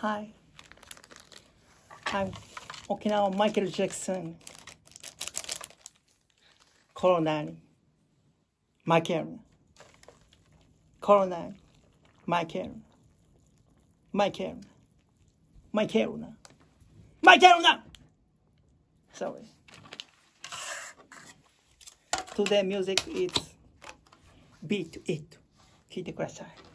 Hi. I'm Okinawa Michael Jackson. コロナに負けるな。コロナに負けるな。負けるな。負けるな。負けるな Sorry. Today music is beat it. 聞いてください。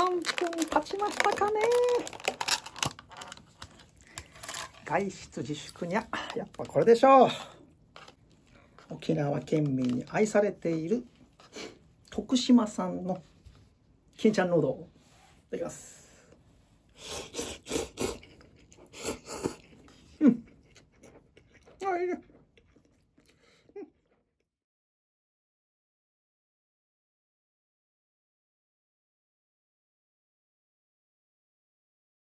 3分経ちましたかね。外出自粛にゃやっぱこれでしょう。沖縄県民に愛されている徳島産の金ちゃんロードいただきます。うん。あいい